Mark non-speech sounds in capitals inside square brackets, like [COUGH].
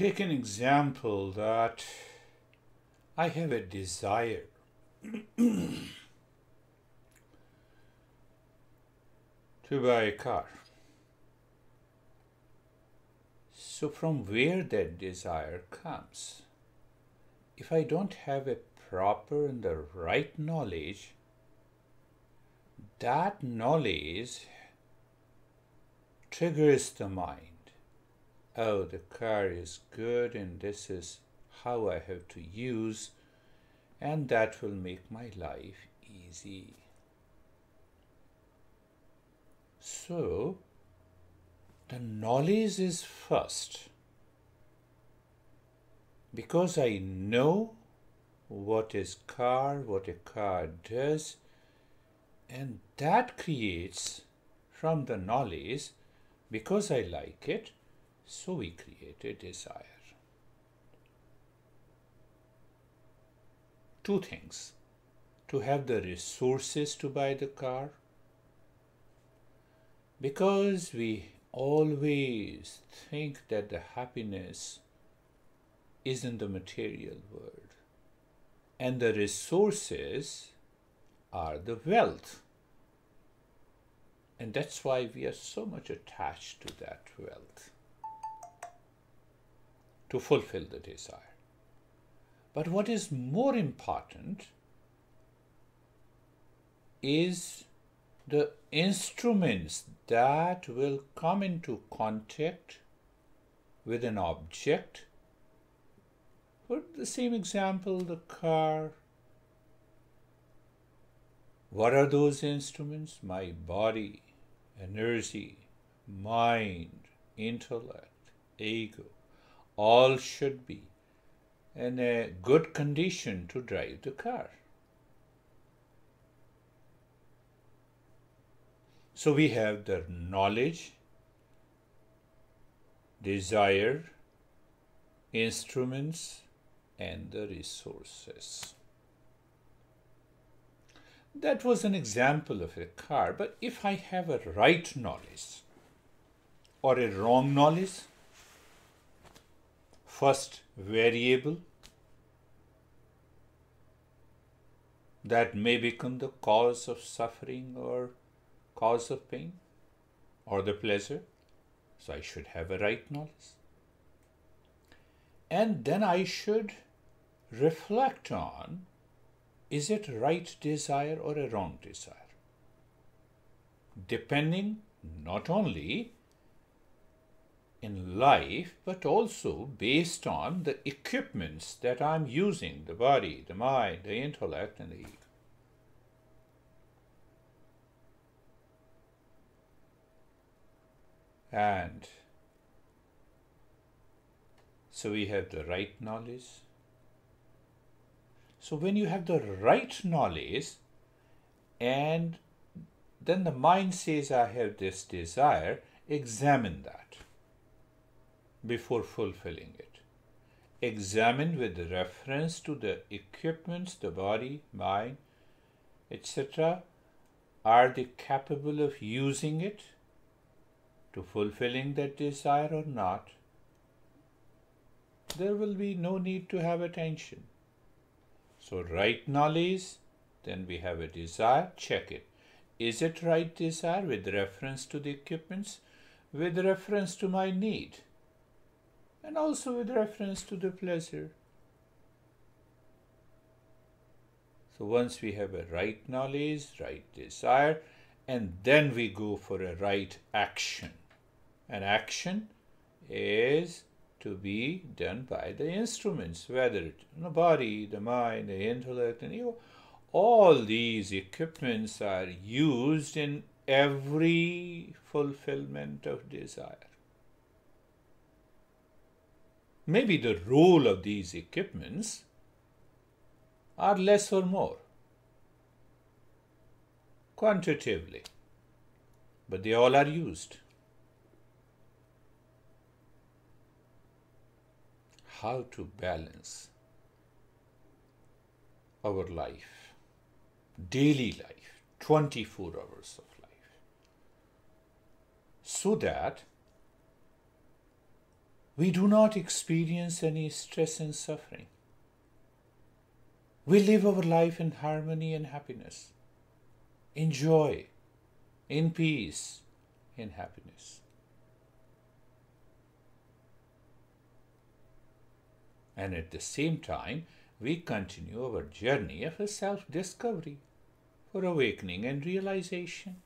take an example that I have a desire [CLEARS THROAT] to buy a car. So, from where that desire comes, if I don't have a proper and the right knowledge, that knowledge triggers the mind. Oh, the car is good, and this is how I have to use, and that will make my life easy. So, the knowledge is first. Because I know what is car, what a car does, and that creates from the knowledge, because I like it, so we create a desire. Two things. To have the resources to buy the car. Because we always think that the happiness is in the material world. And the resources are the wealth. And that's why we are so much attached to that wealth to fulfill the desire but what is more important is the instruments that will come into contact with an object. For the same example, the car. What are those instruments? My body, energy, mind, intellect, ego, all should be in a good condition to drive the car. So we have the knowledge, desire, instruments, and the resources. That was an example of a car, but if I have a right knowledge or a wrong knowledge, first variable that may become the cause of suffering or cause of pain or the pleasure. So I should have a right knowledge. And then I should reflect on is it right desire or a wrong desire? Depending not only in life, but also based on the equipments that I'm using the body, the mind, the intellect, and the ego. And so we have the right knowledge. So when you have the right knowledge, and then the mind says, I have this desire, examine that before fulfilling it. Examine with reference to the equipments, the body, mind, etc. Are they capable of using it? to fulfilling that desire or not, there will be no need to have attention. So, right knowledge, then we have a desire, check it. Is it right desire with reference to the equipments, with reference to my need, and also with reference to the pleasure? So, once we have a right knowledge, right desire, and then we go for a right action. An action is to be done by the instruments, whether it's the body, the mind, the intellect, and ego. All these equipments are used in every fulfillment of desire. Maybe the role of these equipments are less or more quantitatively, but they all are used. How to balance our life, daily life, 24 hours of life, so that we do not experience any stress and suffering. We live our life in harmony and happiness, in joy, in peace, in happiness. And at the same time, we continue our journey of self discovery for awakening and realization.